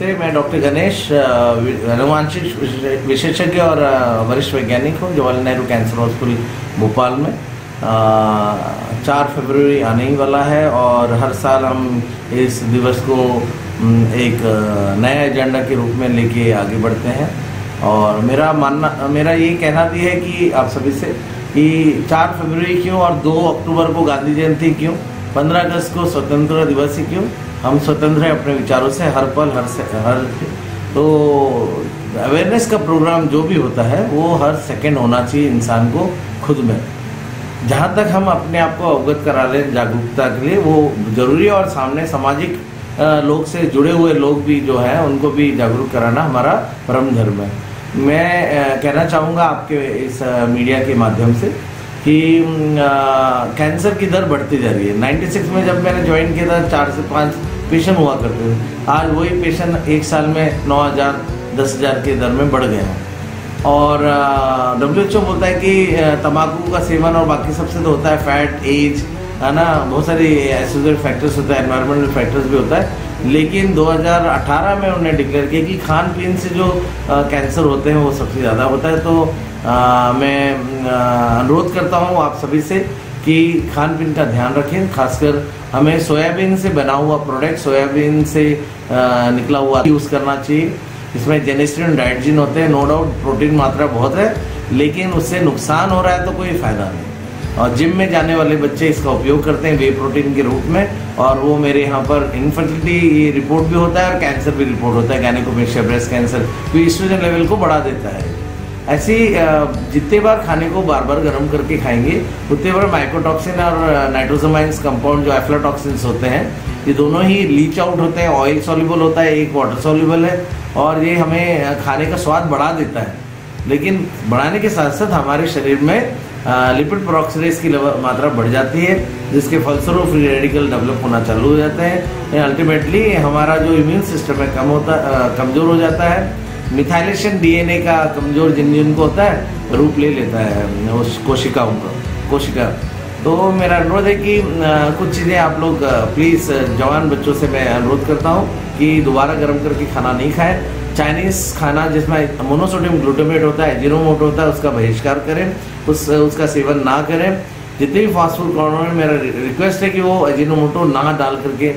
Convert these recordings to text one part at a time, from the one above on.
नमस्ते, मैं डॉक्टर गणेश अनुवांशिक विशेषज्ञ और वरिष्ठ वैज्ञानिक हूँ, जवाहरलाल नेहरू कैंसर हॉस्पिटल, भोपाल में। चार फरवरी आने ही वाला है और हर साल हम इस दिवस को एक नया एजेंडा के रूप में लेके आगे बढ़ते हैं। और मेरा मानना, मेरा ये कहना भी है कि आप सभी से कि चार फरवरी क्यों और दो अक्टूबर को गांधी जयंती क्यों? पंद्रह अगस्त को स्वतंत्रता दिवस ही क्यों? हम स्वतंत्र हैं अपने विचारों से, हर पल, हर से, हर तो अवेयरनेस का प्रोग्राम जो भी होता है, वो हर सेकेंड होना चाहिए इंसान को खुद में। जहाँ तक हम अपने आप को अवगत करा लें जागरूकता के लिए, वो ज़रूरी है और सामने सामाजिक लोग से जुड़े हुए लोग भी जो हैं, उनको भी जागरूक कराना हमारा परम धर्म है। मैं कहना चाहूँगा आपके इस मीडिया के माध्यम से कि कैंसर की दर बढ़ती जा रही है। 96 में जब मैंने ज्वाइन किया था, चार से पाँच पेशेंट हुआ करते थे। आज वही पेशेंट एक साल में नौ हज़ार दस हज़ार के दर में बढ़ गए हैं। और डब्ल्यू एच ओ बोलता है कि तंबाकू का सेवन और बाकी सबसे तो होता है फैट एज है ना? बहुत सारे एसोसिएट फैक्टर्स होता है एनवायरमेंटल फैक्टर्स भी होता है। लेकिन 2018 में उन्होंने डिक्लेयर किया कि खान पीन से जो कैंसर होते हैं वो सबसे ज़्यादा होता है। तो आ, मैं अनुरोध करता हूँ आप सभी से कि खान पीन का ध्यान रखें, खासकर हमें सोयाबीन से बना हुआ प्रोडक्ट सोयाबीन से निकला हुआ यूज़ करना चाहिए। इसमें जेनेस्ट्रिन डाइटजिन होते हैं नो डाउट प्रोटीन मात्रा बहुत है, लेकिन उससे नुकसान हो रहा है तो कोई फ़ायदा नहीं। और जिम में जाने वाले बच्चे इसका उपयोग करते हैं वे प्रोटीन के रूप में, और वो मेरे यहाँ पर इनफर्टिलिटी रिपोर्ट भी होता है और कैंसर भी रिपोर्ट होता है गैनिकोमेशिया ब्रेस्ट कैंसर तो ईस्ट्रोजन लेवल को बढ़ा देता है। ऐसी जितने बार खाने को बार बार गर्म करके खाएँगे, उतने बार माइक्रोटॉक्सिन और नाइट्रोजोमाइंस कंपाउंड जो एफ्लाटॉक्सिन्स होते हैं, ये दोनों ही लीच आउट होते हैं ऑयल सॉल्युबल होता है, एक वाटर सॉल्युबल है, और ये हमें खाने का स्वाद बढ़ा देता है। लेकिन बढ़ाने के साथ साथ हमारे शरीर में लिपिड प्रोक्सीडेज की मात्रा बढ़ जाती है, जिसके फलस्वरूप फ्री रेडिकल डेवलप होना चालू हो जाता है। अल्टीमेटली हमारा जो इम्यून सिस्टम है कम होता कमज़ोर हो जाता है। मिथाइलेशन डीएनए का कमज़ोर जिन जिनको होता है, रूप ले लेता है, उस कोशिकाओं का, कोशिका। तो मेरा अनुरोध है कि कुछ चीज़ें आप लोग प्लीज़ जवान बच्चों से मैं अनुरोध करता हूँ कि दोबारा गर्म करके खाना नहीं खाएँ। चाइनीज़ खाना जिसमें मोनोसोडियम ग्लूटामेट होता है जीरोमोट होता है, उसका बहिष्कार करें, उस, उसका सेवन ना करें। जितने भी फास्ट फ़ूड कॉर्नर में मेरा रिक्वेस्ट है कि वो अजीनोमोटो ना डाल करके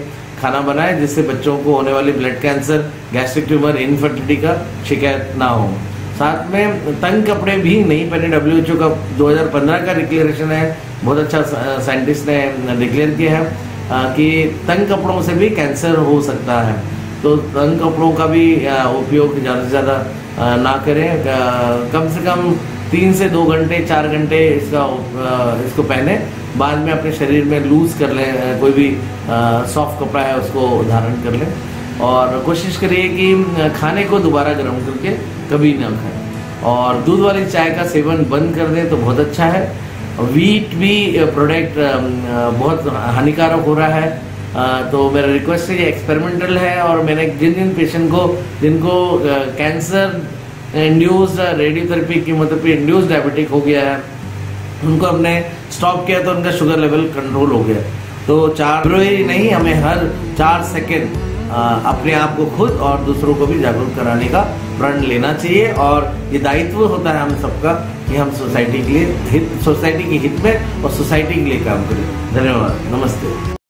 खाना बनाए जिससे बच्चों को होने वाली blood cancer gastric tumour infertility का शिकायत ना हो। साथ में तंग कपड़े भी नहीं पहने डब्ल्यू एच ओ का 2015 का डिक्लेरेशन है। बहुत अच्छा साइंटिस्ट ने डिक्लेयर किया है कि तंग कपड़ों से भी कैंसर हो सकता है। तो तंग कपड़ों का भी उपयोग ज़्यादा से ज़्यादा ना करें। कम से कम तीन से दो घंटे, चार घंटे इसका इसको पहने, बाद में अपने शरीर में लूज कर लें कोई भी सॉफ्ट कपड़ा है, उसको धारण कर लें। और कोशिश करिए कि खाने को दोबारा गर्म करके कभी ना खाएँ। और दूध वाली चाय का सेवन बंद कर दें तो बहुत अच्छा है। वीट भी प्रोडक्ट बहुत हानिकारक हो रहा है। तो मेरा रिक्वेस्ट है ये एक्सपेरिमेंटल है और मैंने जिन जिन पेशेंट को, जिनको कैंसर इंड्यूस रेडियोथेरेपी की मतलब इंड्यूस डायबिटिक हो गया है। उनको हमने स्टॉप किया तो उनका शुगर लेवल कंट्रोल हो गया। तो चार ही नहीं, हमें हर चार सेकेंड अपने आप को खुद और दूसरों को भी जागरूक कराने का प्रण लेना चाहिए। और ये दायित्व होता है हम सबका कि हम सोसाइटी के लिए हित सोसाइटी के हित में और सोसाइटी के लिए काम करें। धन्यवाद। नमस्ते।